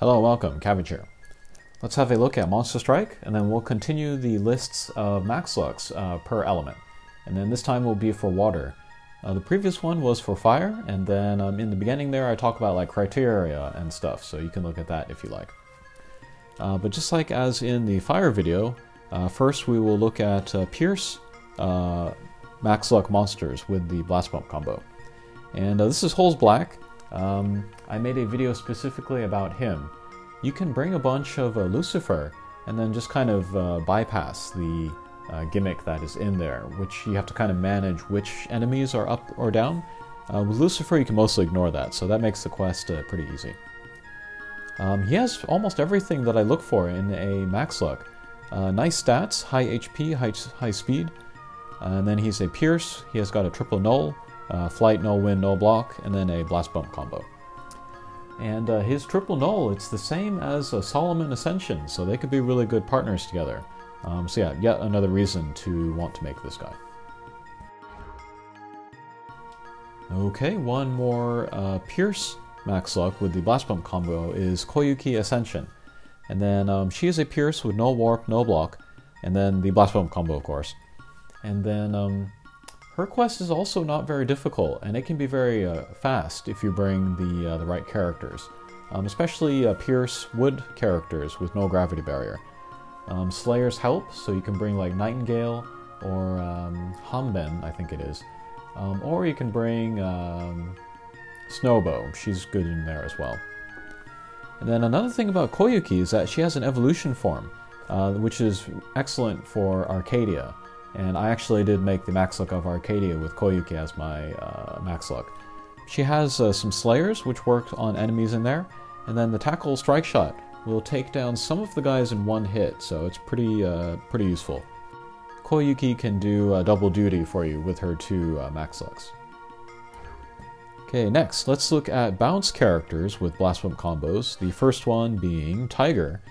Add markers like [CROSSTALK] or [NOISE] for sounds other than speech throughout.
Hello, welcome, Cabbage here. Let's have a look at Monster Strike, and then we'll continue the lists of max lucks uh, per element. And then this time will be for water. Uh, the previous one was for fire, and then um, in the beginning there I talk about like criteria and stuff, so you can look at that if you like. Uh, but just like as in the fire video, uh, first we will look at uh, Pierce uh, max luck monsters with the blast bump combo. And this is Holes Black, um, I made a video specifically about him. You can bring a bunch of uh, Lucifer and then just kind of uh, bypass the uh, gimmick that is in there, which you have to kind of manage which enemies are up or down. Uh, with Lucifer, you can mostly ignore that, so that makes the quest uh, pretty easy. Um, he has almost everything that I look for in a max luck. Uh, nice stats, high HP, high, high speed, and then he's a Pierce, he has got a triple null, uh, flight, no wind, no block, and then a blast bump combo. And uh, his triple null, it's the same as a Solomon Ascension, so they could be really good partners together. Um, so yeah, yet another reason to want to make this guy. Okay, one more uh, Pierce max luck with the blast bump combo is Koyuki Ascension. And then um, she is a Pierce with no warp, no block, and then the blast bump combo, of course. And then um, her quest is also not very difficult, and it can be very uh, fast if you bring the, uh, the right characters, um, especially uh, Pierce Wood characters with no gravity barrier. Um, Slayers help, so you can bring like Nightingale or um, Hanben, I think it is. Um, or you can bring um, Snowbow, she's good in there as well. And then another thing about Koyuki is that she has an evolution form, uh, which is excellent for Arcadia. And I actually did make the max luck of Arcadia with Koyuki as my uh, max luck. She has uh, some Slayers, which work on enemies in there, and then the Tackle Strike Shot will take down some of the guys in one hit, so it's pretty, uh, pretty useful. Koyuki can do uh, double duty for you with her two uh, max lucks. Okay, next, let's look at bounce characters with Blast Bump combos, the first one being Tiger.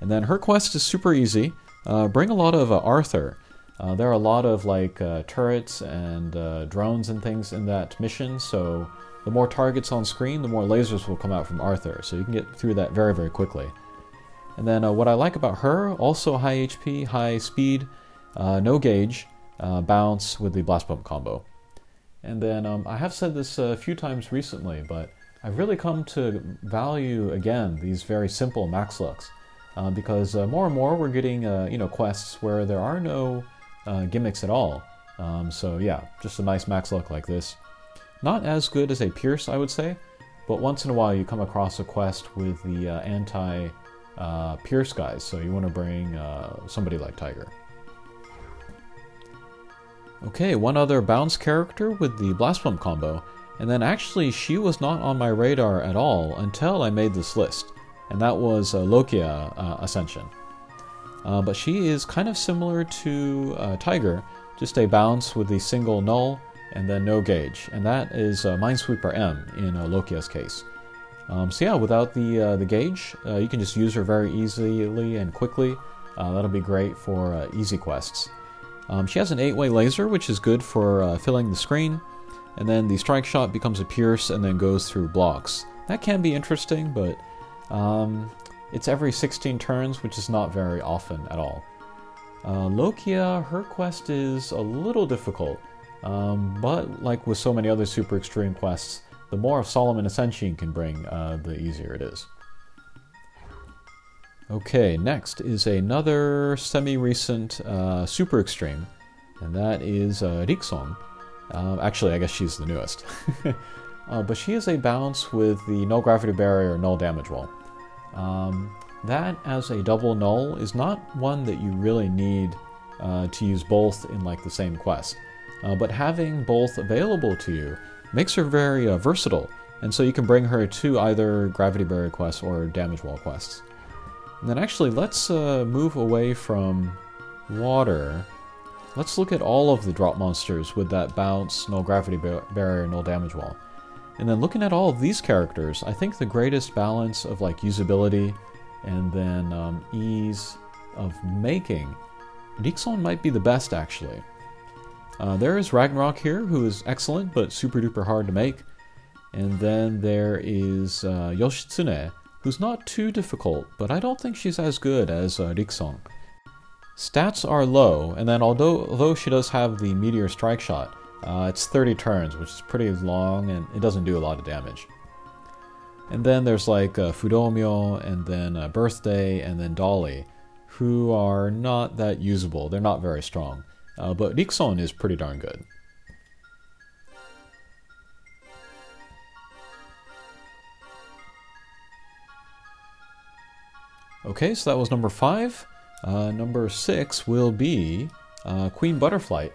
And then her quest is super easy. Uh, bring a lot of Arthur. Uh, there are a lot of like uh, turrets and uh, drones and things in that mission, so the more targets on screen, the more lasers will come out from Arthur, so you can get through that very, very quickly. And then uh, what I like about her, also high HP, high speed, uh, no gauge, uh, bounce with the blast bump combo. And then um, I have said this a few times recently, but I've really come to value again these very simple max looks. because more and more we're getting you know quests where there are no uh, gimmicks at all. Um, so yeah, just a nice max luck like this. Not as good as a Pierce, I would say, but once in a while you come across a quest with the uh, anti uh, Pierce guys, so you want to bring uh, somebody like Tiger. Okay, one other bounce character with the Blast Bump combo, and then actually she was not on my radar at all until I made this list, and that was uh, Lokia Ascension. Uh, but she is kind of similar to uh, Tiger, just a bounce with the single null and then no gauge. And that is uh, Minesweeper M in uh, Lokia's case. Um, so yeah, without the, uh, the gauge, uh, you can just use her very easily and quickly. that'll be great for easy quests. Um, she has an 8-way laser, which is good for filling the screen. And then the strike shot becomes a pierce and then goes through blocks. That can be interesting, but um, it's every 16 turns, which is not very often at all. Uh, Lokia, her quest is a little difficult, um, but like with so many other super extreme quests, the more of Solomon Ascension can bring, uh, the easier it is. Okay, next is another semi-recent uh, super extreme, and that is uh. Uh, actually, I guess she's the newest. [LAUGHS] uh, but she is a bounce with the no gravity barrier, null damage wall. Um, that as a double null is not one that you really need uh, to use both in like the same quest. Uh, but having both available to you makes her very uh, versatile, and so you can bring her to either Gravity Barrier quests or Damage Wall quests. And then actually, let's uh, move away from water. Let's look at all of the drop monsters with that bounce, no gravity bar barrier, no damage wall. And then looking at all of these characters, I think the greatest balance of like usability and then um, ease of making, Rikson might be the best actually. Uh, there is Ragnarok here, who is excellent but super duper hard to make. And then there is uh, Yoshitsune, who's not too difficult, but I don't think she's as good as uh, Rikson. Stats are low, and then although, although she does have the Meteor Strike Shot, uh, it's 30 turns, which is pretty long, and it doesn't do a lot of damage. And then there's like uh, Fudomyo, and then uh, Birthday, and then Dolly, who are not that usable. They're not very strong. Uh, but Rikson is pretty darn good. Okay, so that was number five. Uh, number six will be uh, Queen Butterfly.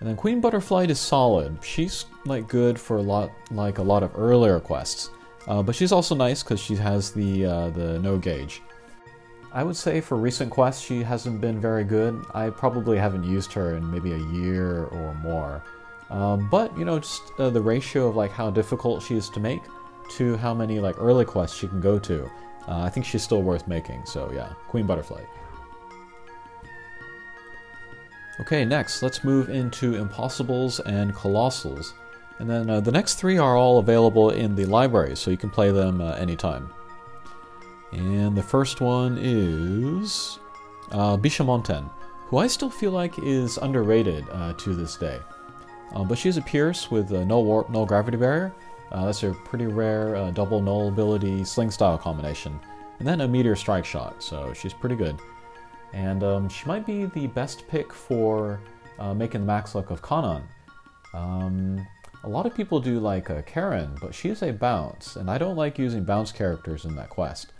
And then Queen Butterfly is solid. She's like good for a lot, like a lot of earlier quests. Uh, but she's also nice because she has the uh, the no gauge. I would say for recent quests she hasn't been very good. I probably haven't used her in maybe a year or more. Um, but you know, just uh, the ratio of like how difficult she is to make to how many like early quests she can go to. Uh, I think she's still worth making. So yeah, Queen Butterfly. Okay, next let's move into Impossibles and Colossals. And then uh, the next three are all available in the library, so you can play them uh, anytime. And the first one is uh, Bishamonten, who I still feel like is underrated uh, to this day. Uh, but she's a Pierce with no warp, no gravity barrier. Uh, that's a pretty rare uh, double null ability sling style combination. And then a meteor strike shot, so she's pretty good. And um, she might be the best pick for making the max luck of Kanon. Um, a lot of people do like uh, Karen, but she's a bounce, and I don't like using bounce characters in that quest.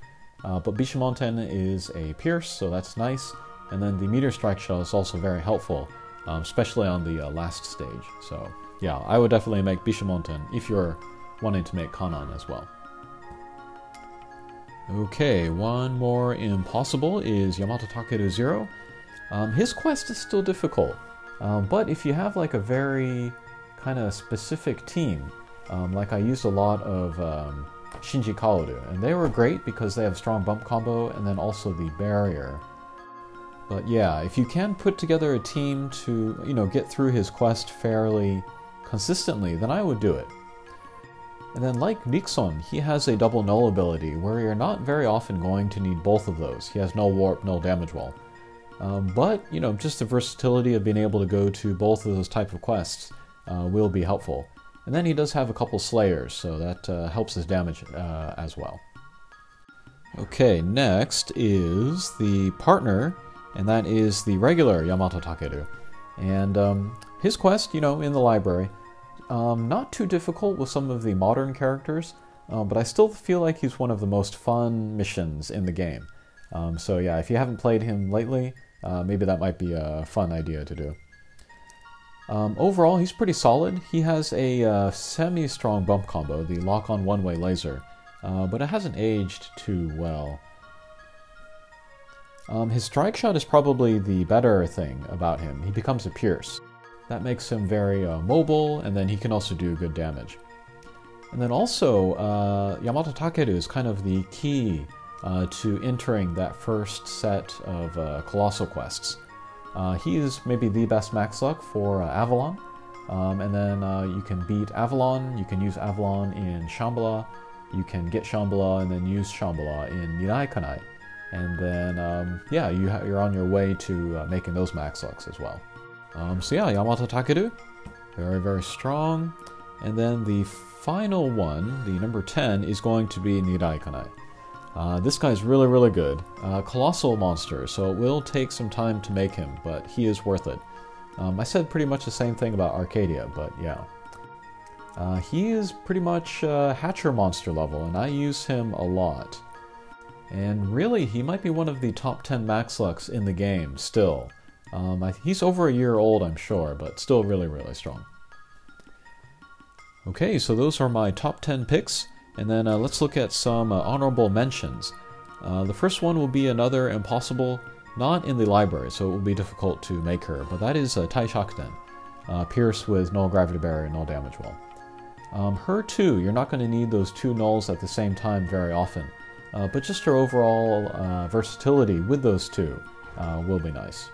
Uh, but Bishamonten is a Pierce, so that's nice. And then the Meteor Strike Shell is also very helpful, um, especially on the uh, last stage. So yeah, I would definitely make Bishamonten if you're wanting to make Kanon as well. Okay, one more impossible is Yamato Takeru Zero. Um, his quest is still difficult, um, but if you have like a very kind of specific team. Um, like I used a lot of um, Shinji Kaoru, and they were great because they have strong bump combo and then also the barrier. But yeah, if you can put together a team to, you know, get through his quest fairly consistently, then I would do it. And then like Nixon, he has a double null ability where you're not very often going to need both of those. He has no warp, no damage wall. Um, but, you know, just the versatility of being able to go to both of those type of quests uh, will be helpful. And then he does have a couple Slayers, so that uh, helps his damage uh, as well. Okay, next is the partner, and that is the regular Yamato Takeru. And um, his quest, you know, in the library, um, not too difficult with some of the modern characters, uh, but I still feel like he's one of the most fun missions in the game. Um, so yeah, if you haven't played him lately, uh, maybe that might be a fun idea to do. Um, overall, he's pretty solid. He has a uh, semi-strong bump combo, the lock-on one-way laser, uh, but it hasn't aged too well. Um, his strike shot is probably the better thing about him. He becomes a pierce. That makes him very uh, mobile, and then he can also do good damage. And then also, uh, Yamato Takeru is kind of the key uh, to entering that first set of uh, Colossal quests. Uh, he is maybe the best max luck for uh, Avalon. Um, and then uh, you can beat Avalon, you can use Avalon in Shambhala, you can get Shambhala and then use Shambhala in Nirai Kanai. And then, um, yeah, you are on your way to making those max lucks as well. Um, so yeah, Yamato Takeru, very, very strong. And then the final one, the number 10, is going to be Nirai Kanai. Uh, this guy's really, really good. Uh, colossal monster, so it will take some time to make him, but he is worth it. Um, I said pretty much the same thing about Arcadia, but yeah. Uh, he is pretty much uh, Hatcher monster level, and I use him a lot. And really, he might be one of the top 10 max lucks in the game, still. Um, I, he's over a year old, I'm sure, but still really, really strong. Okay, so those are my top 10 picks. And then uh, let's look at some uh, honorable mentions. Uh, the first one will be another impossible, not in the library, so it will be difficult to make her, but that is uh, Tai Shakuten, uh, Pierce with null gravity barrier and null damage wall. Um, her too, you're not going to need those two nulls at the same time very often, uh, but just her overall uh, versatility with those two will be nice.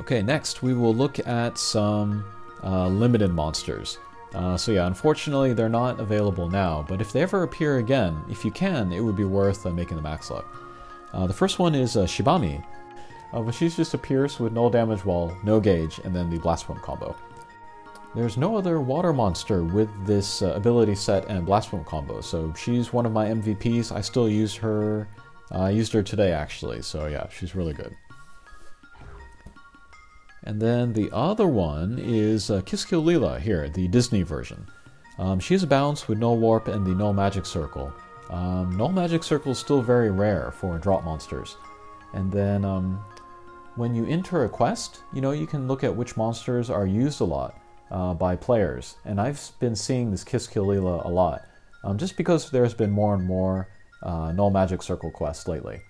Okay, next we will look at some limited monsters. Uh, so yeah, unfortunately they're not available now, but if they ever appear again, if you can, it would be worth uh, making the max luck. Uh, the first one is uh, Shibami, uh, but she's just a Pierce with no damage wall, no gauge, and then the Blast Bump combo. There's no other water monster with this uh, ability set and Blast Bump combo, so she's one of my MVPs. I still use her. I used her today actually, so yeah, she's really good. And then the other one is uh, Kiss Kill Leela here, the Disney version. Um, she's a bounce with no warp and the no magic circle. Um, no magic circle is still very rare for drop monsters. And then um, when you enter a quest, you know, you can look at which monsters are used a lot uh, by players. And I've been seeing this Kiss Kill Leela a lot, um, just because there's been more and more uh, no magic circle quests lately.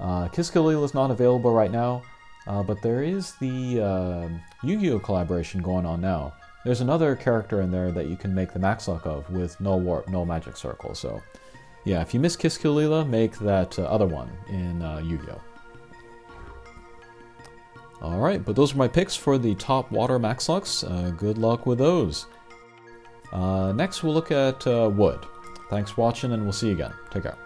Uh, Kiss Kill Leela is not available right now, uh, but there is the uh, Yu-Gi-Oh collaboration going on now. There's another character in there that you can make the max luck of with no warp, no magic circle. So, yeah, if you miss Kiss Kill Leela, make that uh, other one in uh, Yu-Gi-Oh. Alright, but those are my picks for the top water max lucks. Uh, good luck with those. Uh, next, we'll look at Wood. Thanks for watching, and we'll see you again. Take care.